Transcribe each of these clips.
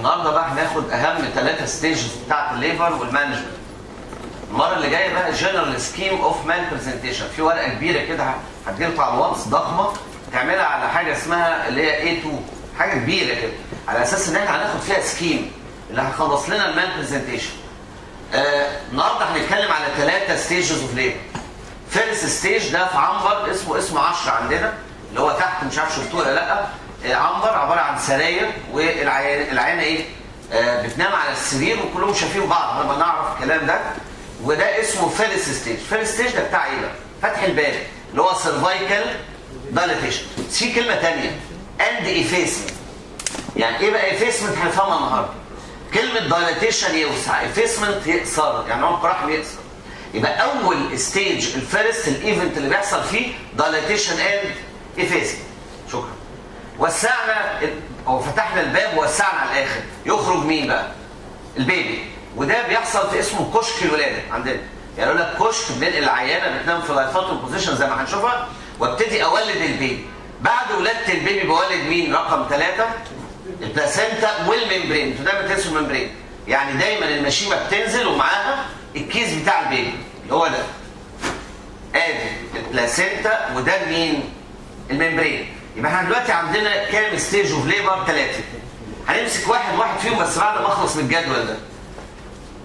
النهارده بقى هناخد أهم ثلاثة stages بتاعت ال labour وال management. المرة اللي جاية بقى general scheme of malpresentation في ورقة كبيرة كده هتجيلكوا على الواتس ضخمة تعملها على حاجة اسمها اللي هي A2 حاجة كبيرة كده. على أساس إن إحنا هناخد فيها scheme اللي هيخلص لنا ال malpresentation آه، النهارده هنتكلم على ثلاثة stages of labour first stage ده في عنبر اسمه اسمه 10 عندنا اللي هو تحت مش عارف شفتوه ولا لأ. آه، عنبر عبارة عن سراير والعيانه العيانة إيه؟ آه، بتنام على السرير وكلهم شايفين بعض. لما نعرف الكلام ده. وده اسمه first stage first stage ده بتاع إيه بقى؟ فتح الباب اللي هو cervical dilatation في كلمة ثانية and effacement يعني إيه بقى effacement هنفهمها النهارده. كلمة dilatation يوسع. effacement يقصر. يعني عمق رحم يقصر يبقى أول stage ال first ال event اللي بيحصل فيه dilatation and effacement second وسعنا أو فتحنا الباب ووسعنا على الآخر. يخرج مين بقى؟ ال baby. وده بيحصل في اسمه كشك الولادة عندنا. يعني يقول لك كشك بننقل العيانة بتنام في lithotomy position زي ما هنشوفها وابتدي أولد ال baby. بعد ولادة ال baby بولد مين؟ رقم ثلاثة ال placenta وال membrane. أنتوا دايما تنسوا ال membrane. يعني دايما المشيمة بتنزل ومعاها الكيس بتاع ال baby. اللي هو ده. آدي ال placenta وده مين؟ ال membrane. يبقى إحنا دلوقتي عندنا كام stage of labour ثلاثة هنمسك واحد واحد فيهم بس بعد ما اخلص من الجدول ده.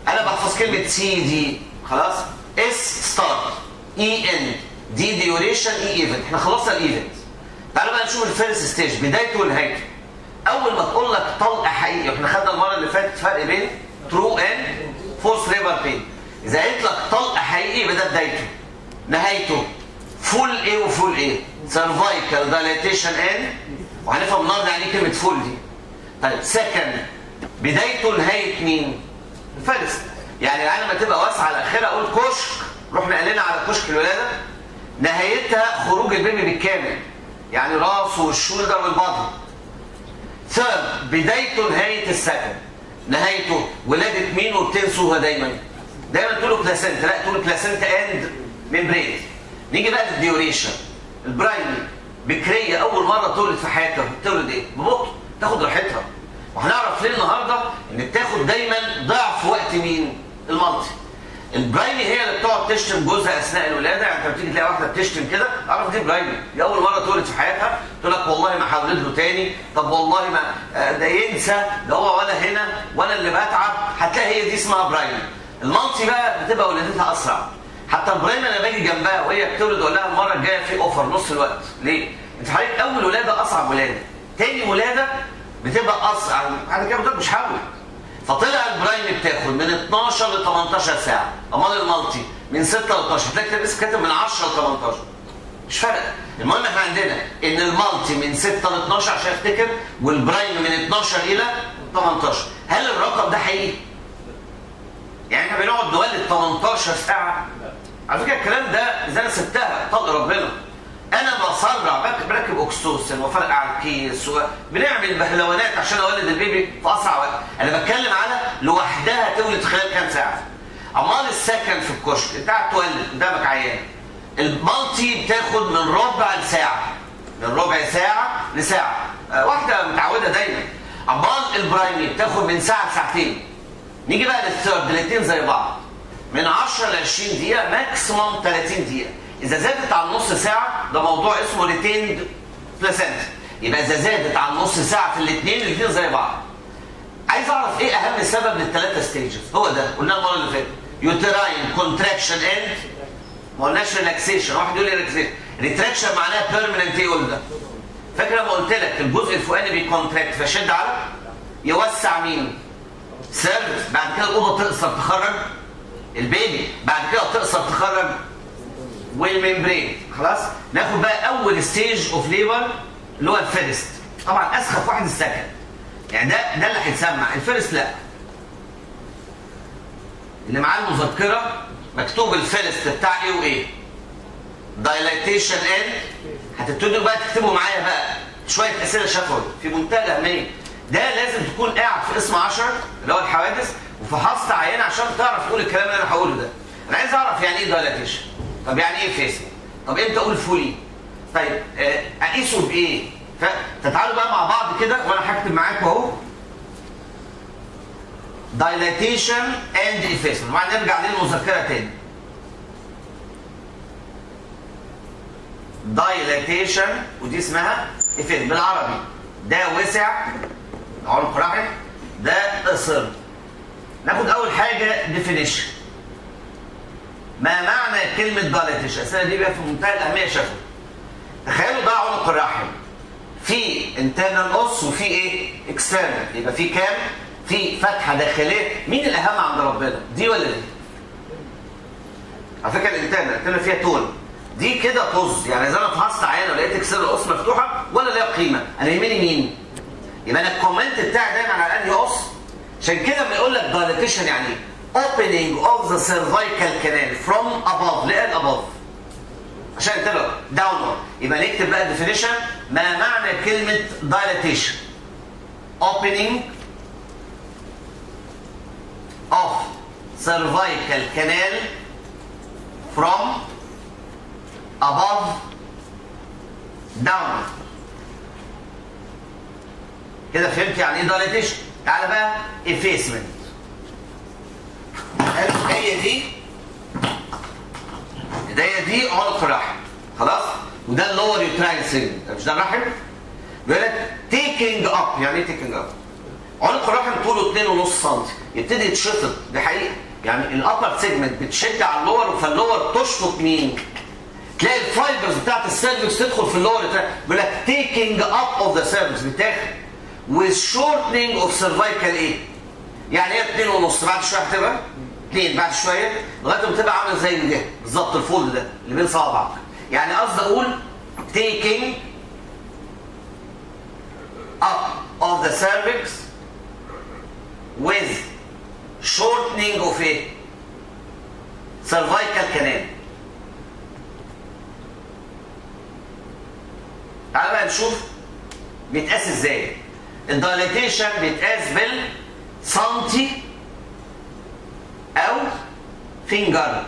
أنا بحفظ كلمة SED خلاص؟ S start E end D duration E event إحنا خلصنا ال event تعالوا بقى نشوف ال first stage بدايته ونهايته أول ما تقول لك طلق حقيقي إحنا خدنا المرة اللي فاتت فرق بين true and false labour بين إذا قلت لك طلق حقيقي ده بدايته. نهايته. full إيه و full إيه cervical dilatation and وهنفهم النهارده يعني إيه كلمة full دي. طيب second بدايته نهاية مين؟ ال first يعني العالم لما تبقى واسعة على آخرها أقول كشك. روح نقلنا على كشك الولادة. نهايتها خروج ال baby بالكامل. يعني راسه وال shoulder والبطن third بدايته نهاية ال second نهايته ولادة مين وبتنسوها دايما. دايما تقولوا placenta لا تقولوا placenta and membrane نيجي بقى لل duration ال primi بكرية أول مرة تولد في حياتها تولد إيه؟ ببطء. تاخد راحتها. وهنعرف ليه النهارده؟ إن بتاخد دايما ضعف وقت مين؟ ال multi. ال primi هي اللي بتقعد تشتم جوزها أثناء الولادة. يعني أنت بتيجي تلاقي واحدة بتشتم كده. أعرف دي primi دي أول مرة تولد في حياتها. تقول لك والله ما هولد له تاني. طب والله ما آه، ده ينسى. ده هو ولا هنا وأنا اللي بتعب. هتلاقي هي دي اسمها primi ال multi بقى بتبقى ولادتها أسرع. حتى ال primi أنا باجي جنبها وهي بتولد أقول لها المرة الجاية في over نص الوقت. ليه؟ أنت حضرتك أول ولادة أصعب ولادة. تاني ولادة بتبقى اسرع بعد كده مش هولد فطلع ال primi بتاخد من 12 ل 18 ساعة. أمال ال multi؟ من 6 ل 12 هتلاقي كتاب اسمه كاتب من 10 ل 18 مش فارق. المهم إحنا عندنا إن ال multi من 6 ل 12 عشان أفتكر وال primi من 12 إلى 18 هل الرقم ده حقيقي؟ يعني إحنا بنقعد نولد 18 ساعة على فكرة الكلام ده إذا أنا سبتها طلق ربنا. أنا بسرع بركب oxytocin وفرقع الكيس وبنعمل بهلوانات عشان أولد ال baby في أسرع وقت. أنا بتكلم على لوحدها تولد خلال كام ساعة. أمال ال second في الكشك؟ أنت قاعد تولد قدامك عيان. ال multi بتاخد من ربع لساعة. من ربع ساعة لساعة. آه، واحدة متعودة دايما. أمال ال primi بتاخد من ساعة لساعتين. نيجي بقى لل third الاثنين زي بعض. من 10 ل 20 دقيقة maximum 30 دقيقة. إذا زادت عن نص ساعة ده موضوع اسمه retained placenta يبقى إذا زادت عن نص ساعة في الاثنين الاثنين زي بعض. عايز أعرف إيه أهم سبب للثلاثه stages هو ده قلناه المرة اللي فاتت. uterine contraction and ما قلناش relaxation واحد يقول لي relaxation retraction معناها permanent إيه؟ قلنا. فاكر لما قلت لك الجزء الفوقاني بي contract فشد على؟ يوسع مين؟ cervix. بعد كده الأوضة تقصر تخرج. ال baby بعد كده تقصر تخرج وال membrane. خلاص؟ ناخد بقى أول stage of labour اللي هو ال first. طبعا أسخف واحد ال second يعني ده ده اللي هيتسمع. ال first لا. اللي معاه المذكرة مكتوب ال first بتاع إيه وايه dilatation and هتبتدوا بقى تكتبوا معايا بقى شوية أسئلة شفوي. في منتهى الاهميه ده لازم تكون قاعد في قسم 10 اللي هو الحوادث. وفحصت عيانة عشان تعرف تقول الكلام اللي أنا هقوله ده. أنا عايز أعرف يعني إيه dilatation طب يعني إيه effacement طب إمتى أقول fully؟ طيب آه، أقيسه بإيه؟ فتعالوا بقى مع بعض كده وأنا هكتب معاكم أهو. Dilatation and effacement. طبعا نرجع للمذكرة تاني. Dilatation ودي اسمها effacement. بالعربي ده وسع عنق رحم ده قصر. ناخد أول حاجة definition. ما معنى كلمة dilatation الاسئله دي بقى في منتهى الأهمية شوفوا تخيلوا ده عنق الرحم. في internal os وفي إيه؟ external. يبقى في كام؟ في فتحة داخلية. مين الأهم عند ربنا؟ دي ولا دي؟ على فكرة ال internal ال internal فيها tone دي كده طز. يعني إذا أنا فحصت عيانة ولقيت اكسر القص مفتوحة ولا ليها قيمة. أنا يهمني مين؟ يبقى أنا ال comment بتاعي دايما على أنهي os عشان كده بيقول لك dilatation يعني إيه؟ opening of the cervical canal from above لأ من above عشان انتبه downward يبقى نكتب بقى ال definition ما معنى كلمة dilatation opening of cervical canal from above down كده فهمت يعني إيه dilatation؟ تعالى بقى effacement. هي دي idea دي عنق الرحم خلاص؟ وده ال lower uterine segment مش ده الرحم؟ بيقول لك taking up يعني إيه taking up عنق الرحم طوله 2.5 سم يبتدي يتشفط دي حقيقه يعني ال upper segment بتشد على ال lower فال lower تشفط مين؟ تلاقي ال fibers بتاعت ال cervix تدخل في ال lower بيقول لك taking up of the cervix بتاخد. With shortening of cervical إيه؟ يعني هي 2.5 بعد شوية هتبقى 2 بعد شوية لغاية ما تبقى عامله زي ده بالظبط ال fold ده اللي بين صوابعك. يعني قصدي أقول taking up of the cervix with shortening of a cervical canal. تعال بقى نشوف بيتقاس إزاي. ال dilatation بيتقاس بالسنتي أو finger.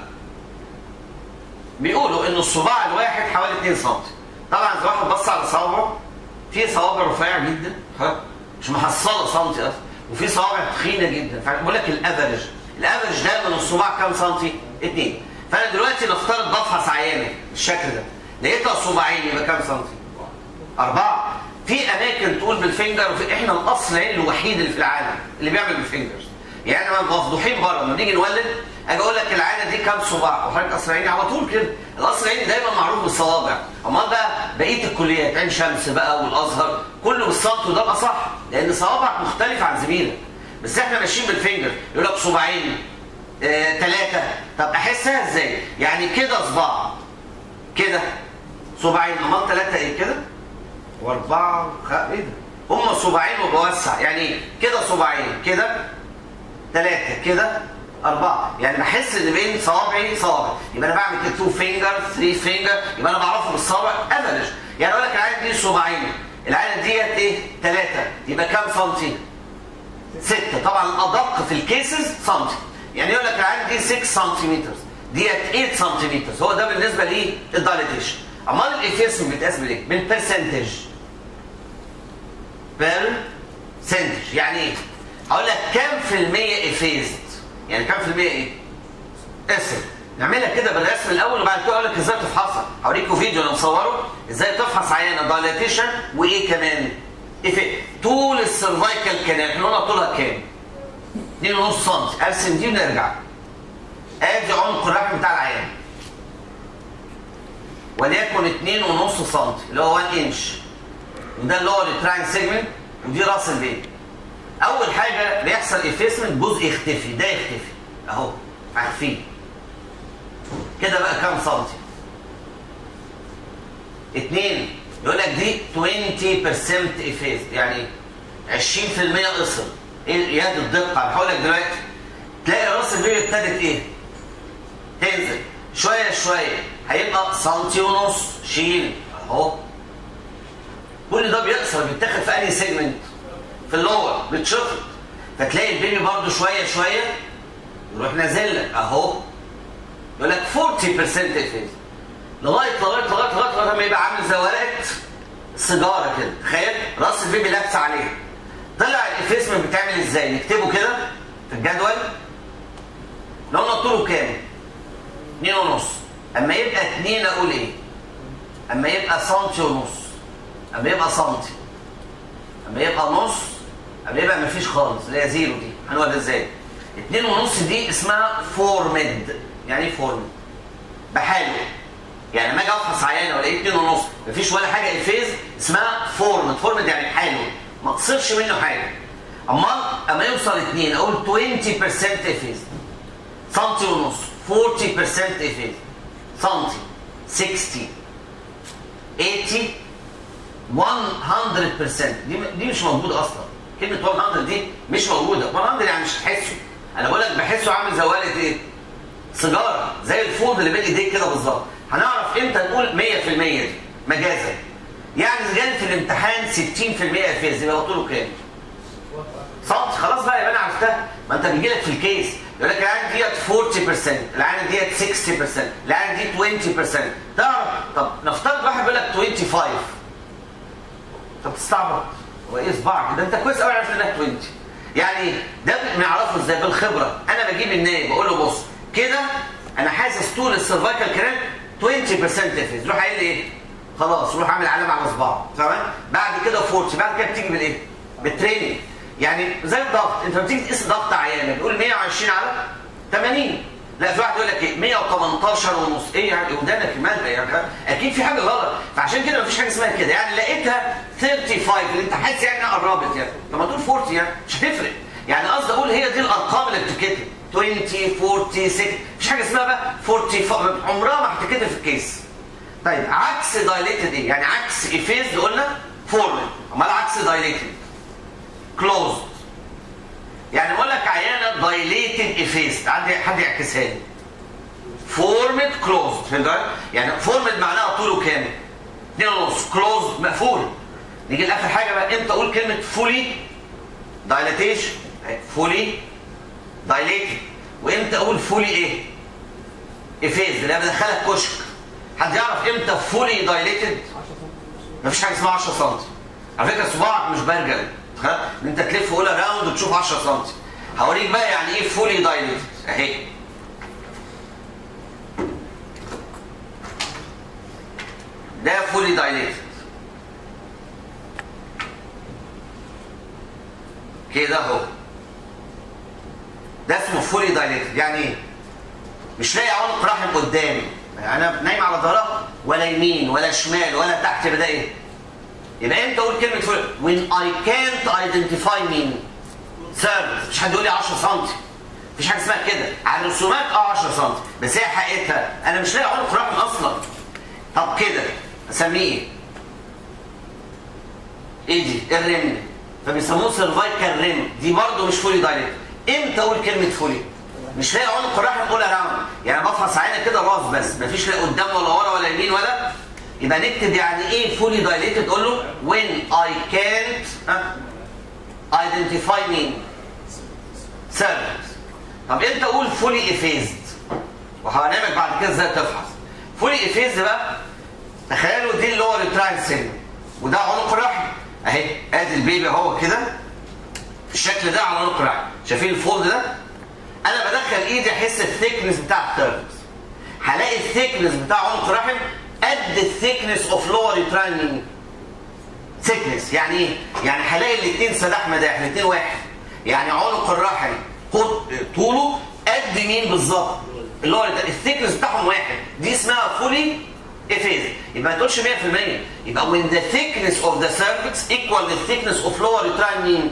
بيقولوا ان الصباع الواحد حوالي 2 سم طبعا إذا واحد بص على صوابعه في صوابع رفيعة جدا. مش محصلة سنتي أصلا. وفي صوابع تخينة جدا. فبقول لك ال average ال average ده من الصباع كام سنتي؟ 2 فأنا دلوقتي نفترض بفحص عيانة بالشكل ده لقيتها صباعين يبقى كام سنتي؟ أربعة. في أماكن تقول بال finger وفي إحنا القصر العيني الوحيد اللي في العالم اللي بيعمل بال fingers يعني ما مفضوحين بره لما نيجي نولد أجي أقول لك العيانة دي كام صباع؟ وحضرتك قصر عيني على طول كده. القصر العيني دايما معروف بالصوابع. أمال بقى بقية الكليات عين شمس بقى والأزهر كله بالسنت وده الاصح لأن صوابعك مختلفة عن زميلك. بس إحنا ماشيين بال finger يقول لك صباعين ثلاثة آه، طب أحسها إزاي؟ يعني كده صباع. كده. صباعين. أمال ثلاثة إيه؟ كده؟ واربعة وخ... إيه ده؟ هم صباعين وبوسع يعني كده صباعين كده ثلاثة كده أربعة. يعني بحس إن بين صوابعي صوابع. يبقى أنا بعمل كده 2 finger 3 finger يبقى أنا بعرفه بالصوابع average يعني أقول لك العيانة دي صباعين. العيانة ديت إيه؟ ثلاثة يبقى كام سنتي؟ ستة. طبعا الأدق في ال cases سنتي. يعني يقول لك العيانة دي 6 سنتيمتر ديت 8 سنتيمتر هو ده بالنسبة لل dilatation أمال ال effacement بيتقاس بالايه؟ بال percentage بال percentage يعني إيه؟ هقول لك كام في المية effaced يعني كام في المية إيه؟ اسم نعملها كده بالرسم الأول وبعد كده أقول لك إزاي تفحصها هوريكم فيديو أنا مصوره إزاي تفحص عيانة dilatation وإيه كمان؟ إيه طول ال cervical canal إحنا قلنا طولها كام؟ 2.5 سم أرسم دي ونرجع آدي عمق الرحم بتاع العيان وليكن 2.5 سم اللي هو 1 انش وده اللي هو ال uterine segment ودي راس ال baby. أول حاجة بيحصل effacement جزء يختفي ده يختفي. أهو عارفين. كده بقى كام سنتي؟ اتنين. يقول لك دي 20% effaced يعني 20% قصر إيه يد الدقة. هقول لك دلوقتي. تلاقي راس ال baby ابتدت إيه؟ تنزل. شوية شوية. هيبقى سنتي ونص. شيل. أهو. كل ده بيقصر بيتاخد في أنهي segment في ال lower بتشفط فتلاقي ال baby برضه شوية شوية يروح نازل لك أهو. يقول لك 40% effaced لغاية لغاية لغاية لغاية لغاية ما يبقى عامل زي ورقة سيجارة كده. تخيل؟ رأس ال baby لابسه عليه طلع ال effacement بتعمل إزاي؟ نكتبه كده في الجدول. لو قلنا طوله كام؟ 2 ونص. أما يبقى 2 أقول إيه؟ أما يبقى سنتي ونص. أما يبقى سنتي أما يبقى نص أما يبقى مفيش خالص. اللي هي zero دي. هنقولها إزاي؟ 2 ونص دي اسمها formed يعني إيه formed؟ بحاله. يعني لما أجي أفحص عيانة وألاقيه 2 ونص مفيش ولا حاجة. effaced اسمها formed formed يعني حاله ما تصيرش منه حاجة. امال أما يوصل 2 أقول 20% effaced سنتي ونص. 40% افيز سنتي 60 80 100% دي دي مش موجودة أصلا. كلمة 100 دي مش موجودة. 100 يعني مش هتحسه. أنا بقول لك بحسه عامل زي ورقه إيه؟ سيجارة. زي الفود اللي بين إيديك كده بالظبط. هنعرف إمتى نقول 100% دي؟ مجازا. يعني جالي في الامتحان 60% effaced يبقى طوله كام؟ سنتي. خلاص بقى يبقى أنا عرفتها؟ ما أنت بيجي لك في ال case. يقول لك العيانة ديت 40% العيانة ديت 60% العيانة دي 20% تعرف؟ طب نفترض واحد بيقول لك 25 طب تستعبط هو إيه صباعك ده انت كويس قوي عارف إنك 20 يعني ده بنعرفه إزاي؟ بالخبرة. أنا بجيب النايب بقول له بص كده أنا حاسس طول ال cervical canal 20% effaced روح قايل لي إيه؟ خلاص روح أعمل علامة على صباعه. تمام؟ بعد كده 40 بعد كده بتيجي بالإيه؟ بال training يعني زي الضغط. أنت لما بتيجي تقيس ضغط عيانه بتقول 120 على 80 لا في واحد يقول لك إيه؟ 118 ونص. إيه يعني؟ ودانك مالها يعني أكيد في حاجة غلط. فعشان كده مفيش حاجة اسمها كده. يعني لقيتها 35 اللي أنت حاسس يعني إنها قربت يعني. طب ما تقول 40 يعني. مش هتفرق. يعني قصدي أقول هي دي الأرقام اللي بتتكتب. 20 40 6 مفيش حاجة اسمها بقى 45 عمرها ما هتتكتب في ال case. طيب عكس dilated إيه؟ يعني عكس effaced قلنا formed أمال عكس dilated closed يعني بقول لك عيانة dilated effaced حد حد يعكسها لي. formed closed فهمت يعني formed معناها طوله كام 2 ونص closed مقفول. نيجي لآخر حاجة بقى. إمتى أقول كلمة fully dilatation fully dilated وإمتى أقول fully إيه؟ effaced اللي بدخلك كشك. حد يعرف إمتى fully dilated مفيش حاجة اسمها 10 سم على فكرة صباعك مش برجل. إن أنت تلف all around وتشوف 10 سم هوريك بقى يعني إيه fully dilated أهي. ده fully dilated كده أهو. ده اسمه fully dilated يعني إيه؟ مش لاقي عنق رحم قدامي. أنا نايم على ظهرها ولا يمين ولا شمال ولا تحت. يبقى ده إيه؟ يبقى إمتى أقول كلمة fully when I can't identify مين cervix مش حد يقول لي 10 سم مفيش حاجة اسمها كده. على الرسومات آه 10 سم بس هي حقيقتها. أنا مش لاقي عنق رحم أصلا. طب كده أسميه. إيه؟ إيه دي؟ ال rim فبيسموه cervical rim دي برضه مش fully dilated إمتى أقول كلمة fully؟ مش لاقي عنق الرحم all around يعني بفحص عيانة كده راس بس. مفيش لا قدام ولا ورا ولا يمين ولا يبقى نكتب يعني إيه fully dilated تقول له when I can't identify مين cervix طب إمتى أقول fully effaced وهنعمل بعد كده إزاي تفحص؟ fully effaced بقى تخيلوا دي اللي هو وده عنق الرحم اهي ادي ال baby اهو كده. الشكل ده على عنق الرحم شايفين ال fold ده؟ أنا بدخل ايدي احس ال thickness بتاع ال cervix هلاقي ال thickness بتاع عنق الرحم قد ال thickness of lower uterine thickness يعني إيه؟ يعني هلاقي الاثنين سداح مداح الاثنين واحد. يعني عنق الرحم طوله قد مين بالظبط؟ اللي هو ال thickness بتاعهم واحد. دي اسمها fully effaced. يبقى ما تقولش 100% يبقى when the thickness of the cervix equal the thickness of lower uterine؟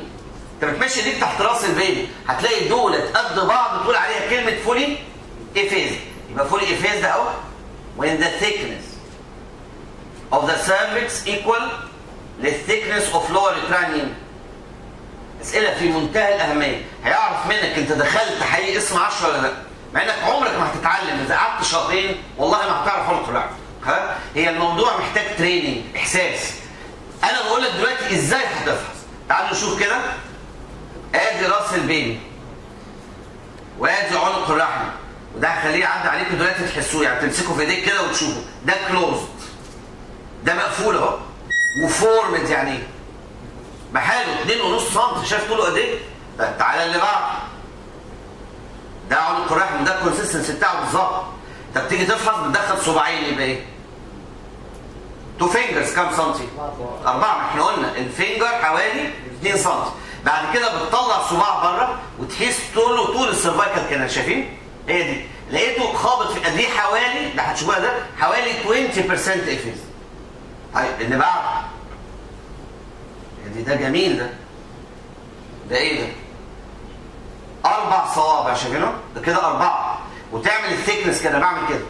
انت بتمشي ايديك تحت راس البيبي هتلاقي دولت قد بعض بتقول عليها كلمة fully effaced. يبقى fully effaced ده أهو. when the thickness of the cervix equal thickness of lower uterine اسئلة في منتهى الأهمية. هيعرف منك انت دخلت حقيقي اسم 10 ولا لا؟ مع انك عمرك ما هتتعلم. إذا قعدت شهرين والله ما هتعرف عنق الرحم ها؟ هي الموضوع محتاج training إحساس. أنا بقول لك دلوقتي إزاي هتفحص؟ تعالوا نشوف كده. آدي راس البيبي وآدي عنق الرحم وده هخليه يعدي عليكم دلوقتي تحسوه. يعني تمسكوا في إيديك كده وتشوفوا. ده closed ده مقفول اهو و formed يعني إيه؟ بحاله 2.5 سم شايف طوله قد إيه؟ طيب تعالى اللي بعده ده عنق الرحم ده ال consistency بتاعه بالظبط انت بتيجي تفحص بتدخل صباعين يبقى إيه؟ two fingers كام سنتي؟ أربعة ما إحنا قلنا ال finger حوالي 2 سنتي بعد كده بتطلع صباع بره وتحس طوله طول ال cervical canal شايفين؟ هي دي لقيته خابط في قد إيه حوالي ده هتشوفوها ده حوالي 20% effaced طيب اللي بعده. دي ده جميل ده. ده إيه ده؟ أربع صوابع شايفينه؟ ده كده أربعة. وتعمل ال thickness كده بعمل كده.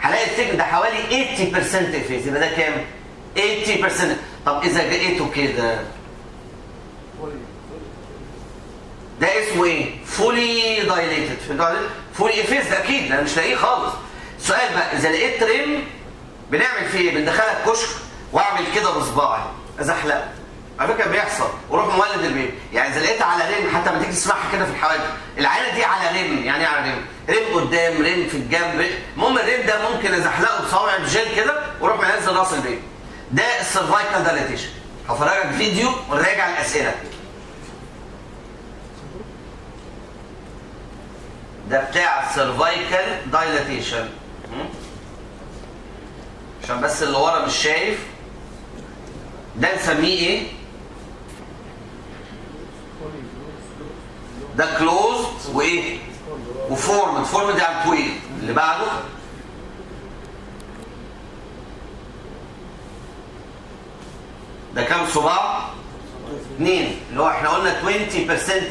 هلاقي ال thickness ده حوالي 80% effaced يبقى ده كام؟ 80% طب إذا لقيته كده. ده اسمه إيه؟ fully dilated fully effaced ده؟ أكيد ده مش لاقيه خالص. السؤال بقى إذا لقيت rim بنعمل فيه إيه؟ بندخلها الكشك واعمل كده بصباعي. ازحلقه على فكرة بيحصل. وروح مولد البيبي يعني إذا لقيتها على rim حتى لما تيجي تسمعها كده في الحوادث. العيانة دي على rim يعني إيه على rim rim قدام rim في الجنب المهم ال rim ده ممكن أزحلقه بصوابع بجل كده وأروح منزل راس البيبي ده ال cervical dilatation هفرجك فيديو ونراجع الأسئلة. ده بتاع ال cervical dilatation عشان بس اللي ورا مش شايف. ده نسميه إيه؟ ده closed وايه؟ و formed formed يعني طويل. اللي بعده؟ ده كام صباع؟ اثنين اللي هو إحنا قلنا 20%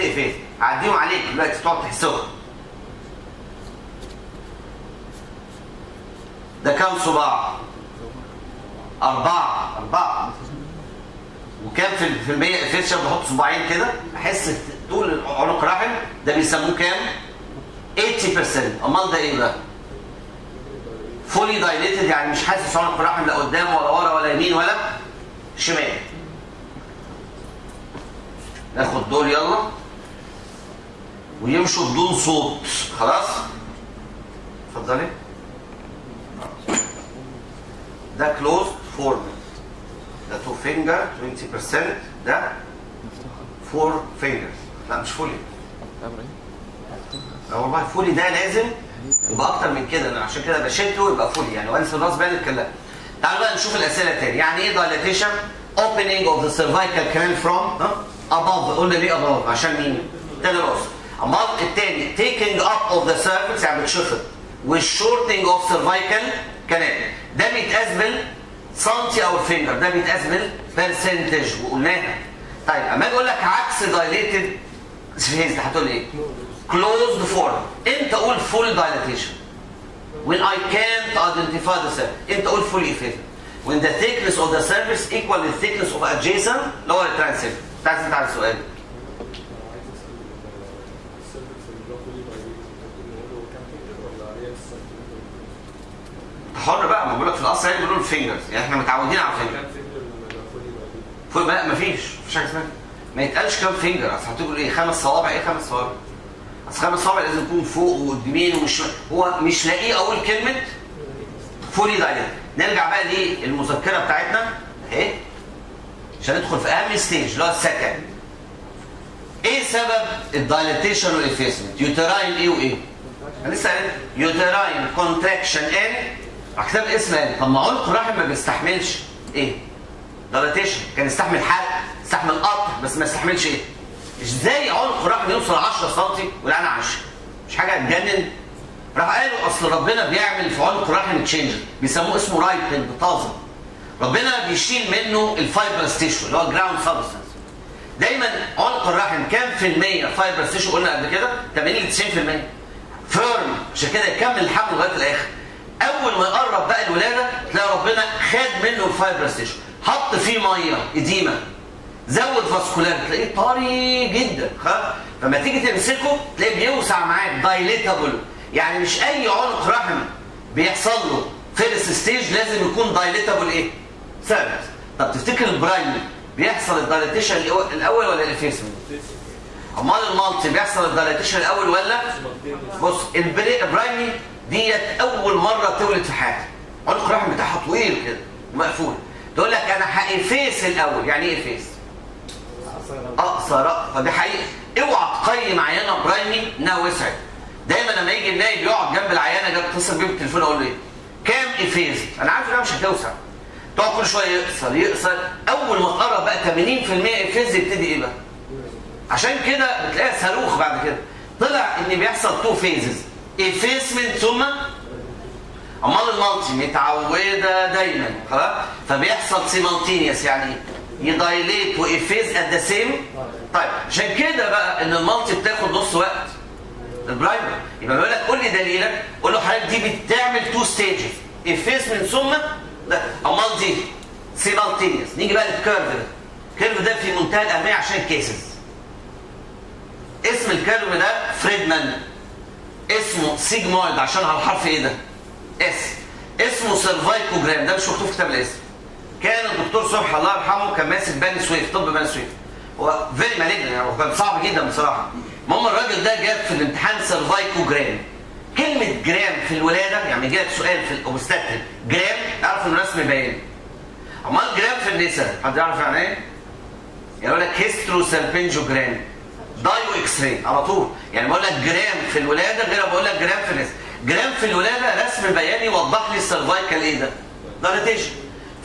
effaced هعديهم عليك. دلوقتي تقعد تحسبهم. ده كام صباع؟ أربعة. أربعة. وكام في في المية effacement بحط صباعين كده احس طول عنق رحم ده بيسموه كام؟ 80% امال ده إيه بقى؟ fully dilated يعني مش حاسس عنق رحم لا قدام ولا ورا ولا يمين ولا شمال. ناخد دول يلا. ويمشوا بدون صوت. خلاص؟ اتفضلي. ده closed formed ده two finger 20% ده four fingers لا مش fully. لا والله fully ده لازم يبقى أكتر من كده. أنا عشان كده بشده يبقى fully. يعني وانس الراس بان الكلام. تعالوا بقى نشوف الأسئلة تاني. يعني إيه dilatation opening of the cervical canal from above. قلنا ليه above عشان مين؟ تاني رأس. امال التاني. Taking up of the cervix. يعني بتشفط وال shortening of cervical canal. ده بيتقاس بال سنتي أو ال finger ده بيتقاس بال percentage وقلناها طيب أما أجي أقول لك عكس dilated effaced هتقول إيه؟ closed formed أنت قول full dilatation when I can't identify the cervix. أنت قول full effacement when the thickness of the surface equal the thickness of adjacent lower transit. تعرف انت على السؤال حر بقى ما بقول لك في الاصل يعني بيقولوا الفينجرز يعني إحنا متعودين على الفينجر فوق بقى مفيش مفيش حاجة اسمها. ما يتقالش كام فينجر أصل هتقول إيه؟ خمس صوابع؟ إيه خمس صوابع؟ أصل خمس صوابع لازم يكون فوق وقدامين ومش هو مش لاقيه أقول كلمة؟ fully dilated نرجع بقى للمذكرة بتاعتنا. اهي عشان ندخل في أهم stage اللي هو ال second إيه سبب ال dilatation وال effacement uterine إيه وإيه؟ أنا لسه قايل uterine contraction ان كتاب الاسم قال طب ما عنق الرحم ما بيستحملش. إيه؟ dilatation كان يستحمل حرق يستحمل قطع بس ما يستحملش إيه؟ إزاي عنق الرحم يوصل 10 سم والآن 10 مش حاجة تجنن؟ راح قالوا أصل ربنا بيعمل في عنق الرحم تشينج بيسموه اسمه رايبن طازه ربنا بيشيل منه الفايبرس تيشو اللي هو جراوند سبستنس دايما عنق الرحم كام في المية فايبرس تيشو قلنا قبل كده 80 ل 90% فيرم عشان كده يكمل الحمل لغاية الآخر. أول ما يقرب بقى الولادة تلاقي ربنا خد منه الفايبرس تيشو حط فيه مية edema. زود vascular. تلاقيه طري جدا فلما تيجي تمسكه تلاقيه بيوسع معاك dilatable يعني مش أي عنق رحم بيحصل له. first stage لازم يكون dilatable إيه؟ ثابت. طب تفتكر ال primi بيحصل ال dilatation الأول ولا ال effacement؟ أمال ال multi بيحصل ال dilatation الأول ولا؟ بص ال primi ديت أول مرة تولد في حياتها عنق الرحم بتاعها طويل كده ومقفول تقول لك أنا ه efface الأول. يعني إيه efface؟ اقصر فدي حقيقة. اوعى تقيم عيانة primi إنها وسعت. دايما لما يجي النايب يقعد جنب العيانة جنب اتصل بيه بالتليفون أقول له إيه؟ كام effaced أنا عارف إنها مش هتوسع. تقعد كل شوية يقصر يقصر. أول ما تقرب بقى 80% effaced يبتدي إيه بقى؟ عشان كده بتلاقيها صاروخ بعد كده. طلع إن بيحصل two phases. effacement ثم امال ال multi متعودة دايما خلاص؟ فبيحصل simultaneous يعني ي dilate و efface at the same time عشان كده بقى إن ال multi بتاخد نص وقت. ال primi يبقى بيقول لك قول لي دليلك قول له حضرتك دي بتعمل two stages effacement ثم لا امال دي simultaneous نيجي بقى لل curve ده. ال curve ده في منتهى الأهمية عشان cases اسم ال curve ده فريدمان اسمه sigmoid عشان على الحرف إيه ده؟ S اسمه cervicogram. ده مش مكتوب في كتاب الاسم. كان الدكتور صبحي الله يرحمه كان ماسك بني سويف طب بني سويف. هو very malignant يعني هو كان صعب جدا بصراحة. المهم الراجل ده جاب في الامتحان cervicogram. كلمة جرام في الولادة يعني جاب سؤال في ال obstetric gram اعرف إنه رسم بيان أمال جرام في النساء؟ حد يعرف يعني إيه؟ يقول لك hysterosalpingogram dye و X-ray على طول. يعني بقول لك جرام في الولادة غير بقول لك جرام في النساء جرام في الولادة رسم بياني يوضح لي ال cervical إيه ده؟ dilatation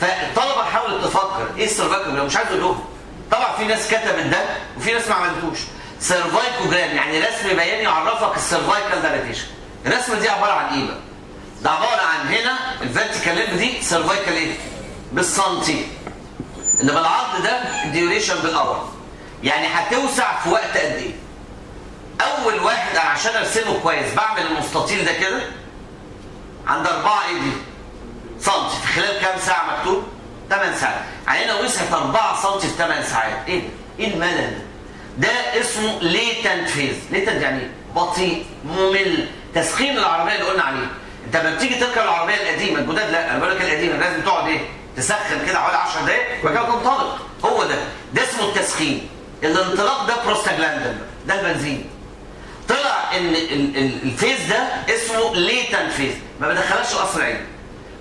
فالطلبة حاولت تفكر إيه ال cervical مش عايز أقول لهم طبعا في ناس كتبت ده وفي ناس ما عملتوش. cervicogram يعني رسم بياني يعرفك ال cervical dilatation الرسمة دي عبارة عن إيه بقى؟ ده عبارة عن هنا ال vertical limb دي cervical إيه؟ بالسنتي. اللي بالعرض ده ال duration بال hour يعني هتوسع في وقت قد إيه؟ أول واحد أنا عشان أرسمه كويس بعمل المستطيل ده كده عند 4 إيه دي؟ سنتي في خلال كام ساعة مكتوب؟ 8 ساعات عيانة وسعت 4 سنتي في 8 ساعات إيه ده؟ إيه الملل ده؟ ده اسمه latent phase latent يعني؟ بطيء ممل تسخين العربية اللي قلنا عليه أنت لما بتيجي تركب العربية القديمة الجداد لا أنا بقول لك القديمة لازم تقعد إيه؟ تسخن كده حوالي 10 دقائق وبعد كده تنطلق هو ده ده اسمه التسخين الانطلاق ده بروستاجلاندين ده البنزين. طلع إن ال phase ده اسمه latent phase. ما بدخلهاش قصر عيني.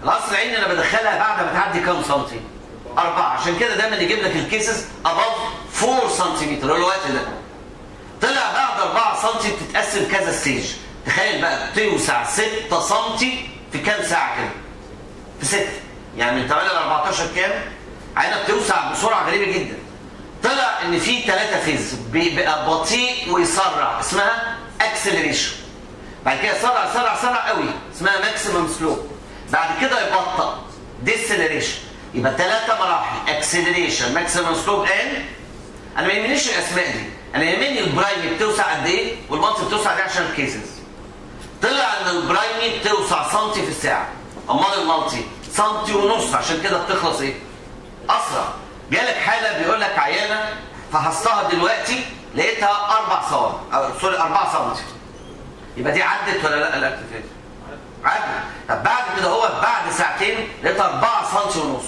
القصر العيني أنا بدخلها بعد ما تعدي كام سنتي؟ أربعة. عشان كده دايما يجيب لك ال cases above 4 سنتيمتر هو الوقت ده. طلع بعد 4 سنتي بتتقسم كذا stage تخيل بقى بتوسع 6 سنتي في كام ساعة كده؟ في 6 يعني من 8 ل 14 كام؟ عيانة بتوسع بسرعة غريبة جدا. طلع إن في ثلاثة phase. بيبقى بطيء ويسرع. اسمها acceleration بعد كده يسرع يسرع يسرع قوي. اسمها maximum slope بعد كده يبطأ. deceleration يبقى ثلاثة مراحل. acceleration maximum slope ان أنا ما يهمنيش الأسماء دي. أنا يهمني ال primi بتوسع قد إيه وال multi بتوسع قد إيه عشان ال cases طلع إن ال primi بتوسع سنتي في الساعة. أمال ال multi؟ سنتي ونص. عشان كده بتخلص إيه؟ أسرع. جالك حالة بيقول لك عيانة فحصتها دلوقتي لقيتها أربع صوابع أو sorry أربع سنتي يبقى دي عدت ولا لأ؟ ال active عدت. طب بعد كده هو بعد ساعتين لقيتها 4 سم ونص.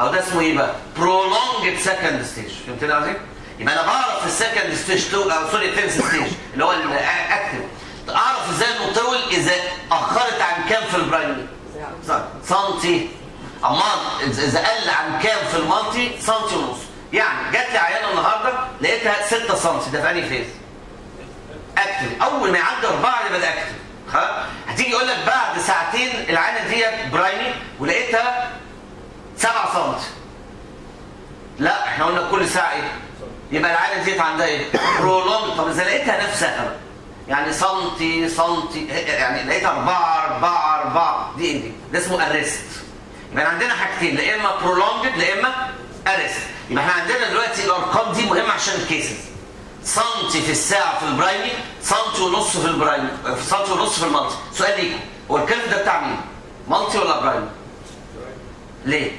أو ده اسمه إيه بقى؟ prolonged second stage. فهمتني قصدي؟ يبقى أنا بعرف ال second stage two أو sorry ال first stage اللي هو ال active أعرف إزاي انه طول إذا أخرت عن كام في ال primi؟ سنتي اما اذا قل عن كام في ال multi سنتي ونص. يعني جات لي عيانة النهارده لقيتها 6 سم ده في انهي phase. active أول ما يعدي أربعة يبقى ده active هتيجي يقول لك بعد ساعتين العيانة ديت primi ولقيتها 7 سم لا إحنا قلنا كل ساعة إيه؟ يبقى العيانة ديت عندها إيه؟ prolonged طب إذا لقيتها نفسها يعني سنتي سنتي يعني لقيتها 4 4 4 دي إيه دي؟ ده اسمه arrest. يبقى عندنا حاجتين لا إما prolonged لا إما arrest يبقى إحنا عندنا دلوقتي الأرقام دي مهمة عشان ال cases. سنتي في الساعة في ال primi سنتي ونص في ال primi سنتي ونص في ال multi. سؤال ليكم هو ال curve ده بتاع مين؟ multi ولا primi ليه؟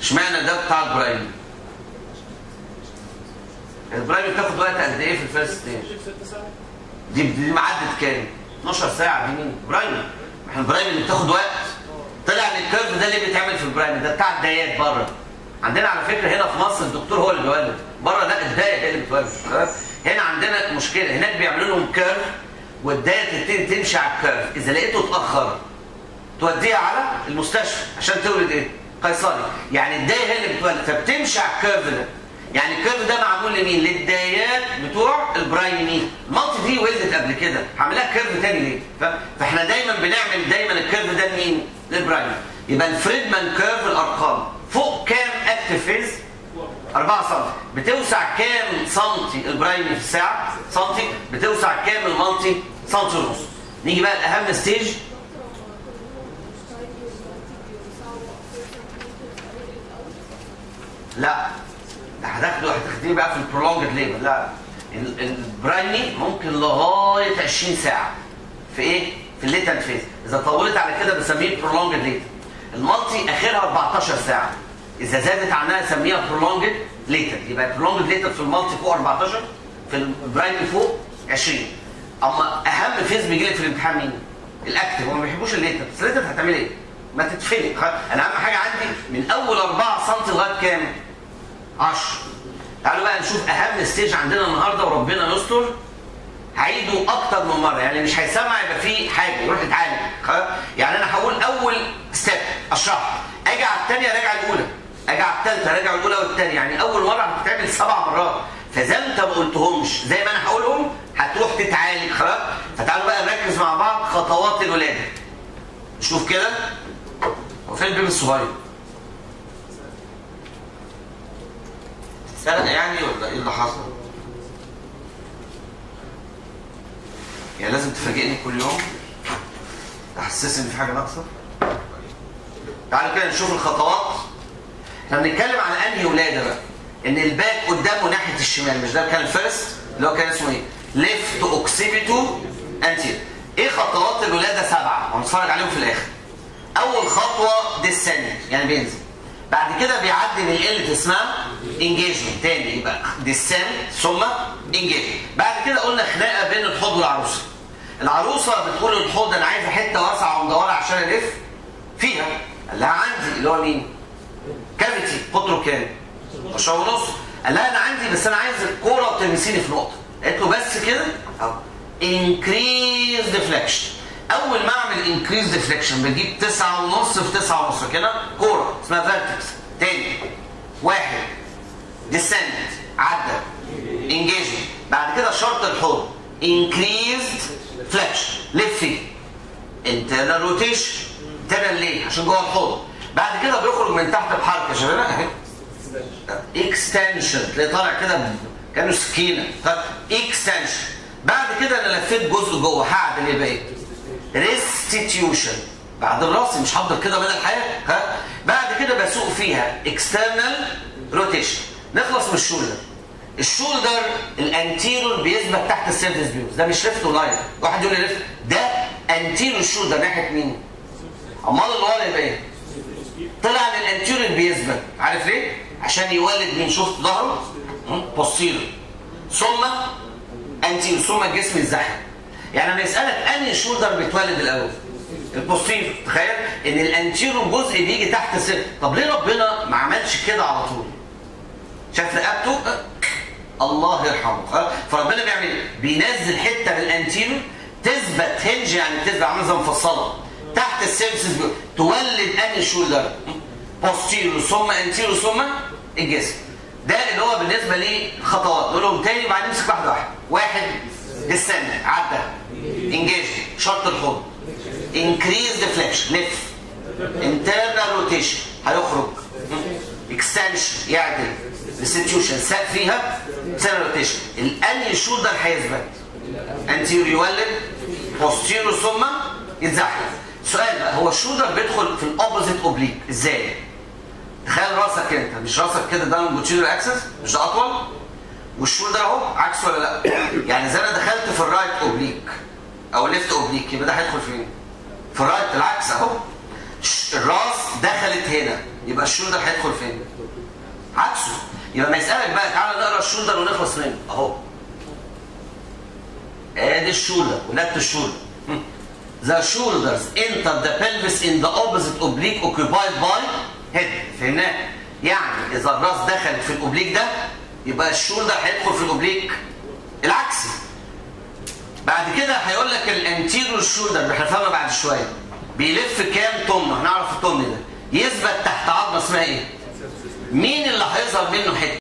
اشمعنى ده بتاع ال primi ال primi بتاخد وقت قد إيه في ال first stage؟ دي دي معدت كام؟ 12 ساعة دي مين؟ primi إحنا ال primi اللي بتاخد وقت طلع إن ال curve ده اللي بيتعمل في ال primi ده بتاع الدايات بره. عندنا على فكرة هنا في مصر الدكتور هو اللي بيولد. بره لا الداية هي اللي بتولد. هنا عندنا مشكلة. هناك بيعملوا لهم curve والداية تبتدي تمشي على ال curve. إذا لقيته اتأخر توديها على المستشفى عشان تولد إيه؟ قيصري. يعني الداية هي اللي بتولد. فبتمشي على ال curve ده. يعني ال curve ده معمول لمين؟ للدايات بتوع ال primi ال multi دي ولدت قبل كده. هعملها curve تاني ليه؟ فاحنا دايما بنعمل دايما ال curve ده لمين؟ لل primi يبقى ال Friedman curve الأرقام. فوق كام active phase 4 سم. بتوسع كام سنتي ال primi في الساعة سنتي. بتوسع كام ال multi؟ سنتي ونص. نيجي بقى الاهم stage لا. هتاخده هتاخديه بقى في ال prolonged labour لا ال- ال primi ممكن لغاية 20 ساعة. في إيه؟ في ال latent phase. إذا طولت على كده بنسميه prolonged latent ال multi آخرها 14 ساعة. إذا زادت عنها نسميها prolonged latent يبقى prolonged latent في ال multi فوق 14 في ال primi فوق 20 أما أهم phase بيجي لك في الامتحان مين؟ ال active. هم ما بيحبوش ال latent بس ال latent هتعمل إيه؟ ما تتفلق أنا أهم حاجة عندي من أول 4 سم لغاية كام؟ 10 تعالوا بقى نشوف أهم stage عندنا النهارده وربنا يستر. هعيده أكتر من مرة. يعني مش هيسمع يبقى فيه حاجة. يروح يتعالج. يعني أنا هقول أول ستيب اشرحها أجي على الثانية راجع الأولى. أجي على الثالثه راجع الأولى والثانيه يعني أول مرة هتتعمل سبع مرات. فزي ما انت ما قلتهمش. زي ما أنا هقولهم هتروح تتعالج. خلاص فتعالوا بقى نركز مع بعض خطوات الولادة. شوف كده. هو فين البيبي الصغير؟ اتسرق يعني ولا إيه اللي حصل؟ يعني لازم تفاجئني كل يوم؟ تحسسني إن في حاجة ناقصة؟ تعالوا كده نشوف الخطوات. إحنا بنتكلم عن أنهي ولادة بقى؟ إن ال back قدامه ناحية الشمال مش ده كان ال first؟ اللي هو كان اسمه إيه؟ left occipito anterior إيه خطوات الولادة سبعة؟ هنتفرج عليهم في الآخر. أول خطوة descent يعني بينزل. بعد كده بيعدي من قله اسمها engagement تاني يبقى descent ثم engagement بعد كده قلنا خناقة بين الحوض والعروسة. العروسة بتقول للحوض أنا عايزة حتة واسعة ومدورة عشان ألف فيها. قال لها عندي. اللي هو مين؟ cavity قطره كام؟ 10 ونص. قال لها أنا عندي بس أنا عايز الكورة وتلمسيني في نقطة. قالت له بس كده؟ اهو increased flexion أول ما أعمل increased flexion بجيب 9 ونص في 9 ونص كده كورة. اسمها vertex تاني. واحد. descent عدى engagement بعد كده شرط الحوض increased flexion لفي internal rotation internal ليه؟ عشان جوه الحوض. بعد كده بيخرج من تحت بحركة. شباب أهي. extension تلاقي طالع كده كأنه سكينة. extension بعد كده أنا لفيت جزء جوه. هعدل إيه بقى؟ restitution بعد الرأس مش هفضل كده مدى الحياة. ها؟ بعد كده بسوق فيها. external rotation نخلص من ال shoulder ال shoulder ال anterior بيثبت تحت ال symphysis pubis ده مش left ولا right واحد يقول لي left ده anterior shoulder ناحية مين؟ أمال اللي ورا يبقى إيه؟ طلع إن ال anterior بيثبت. عارف ليه؟ عشان يولد مين؟ شفت ظهره؟ posterior ثم anterior ثم الجسم يتزحلق يعني لما يسألك أنهي shoulder بيتولد الأول؟ ال posterior تخيل؟ إن ال anterior جزء بيجي تحت السير طب ليه ربنا ما عملش كده على طول؟ شاف رقبته أه. الله يرحمه. فربنا بيعمل بينزل حتة من ال anterior تثبت hinge يعني تثبت عاملة زي مفصلة. تحت ال symphysis تولد انهي shoulder posterior ثم anterior ثم الجسم. ده اللي هو بالنسبة لي خطوات نقول لهم تاني وبعدين نمسك واحدة واحدة واحد descent عدى. engage شرط الحوض increased flexion لف internal rotation هيخرج. extension يعدل. restitution ساب فيها external rotation الانهي shoulder هيثبت anterior يولد posterior ثم يتزحلق سؤال بقى هو ال shoulder بيدخل في ال opposite oblique إزاي؟ تخيل راسك أنت مش راسك كده ده ال anteroposterior axis مش ده أطول وال shoulder أهو عكس ولا لأ؟ يعني زي أنا دخلت في ال right oblique أو left oblique يبقى ده هيدخل فين؟ في ال right العكس أهو الراس دخلت هنا يبقى ال shoulder هيدخل فين؟ عكسه يبقى ما يسألك بقى تعالى نقرأ ال shoulder ونخلص منه. أهو. آدي ال shoulder ولادة ال shoulder The shoulders enter the pelvis in the opposite oblique occupied by head. فهمناه؟ يعني إذا الرأس دخلت في ال oblique ده يبقى ال shoulder هيدخل في ال oblique العكسي بعد كده هيقول لك ال anterior shoulder اللي هنفهمها بعد شوية. بيلف كام turn هنعرف ال turn ده. يثبت تحت عظمة اسمها إيه؟ مين اللي هيظهر منه حتة؟